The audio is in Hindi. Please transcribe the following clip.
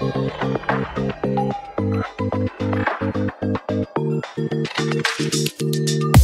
पर पता करता करता पटे पर पा करता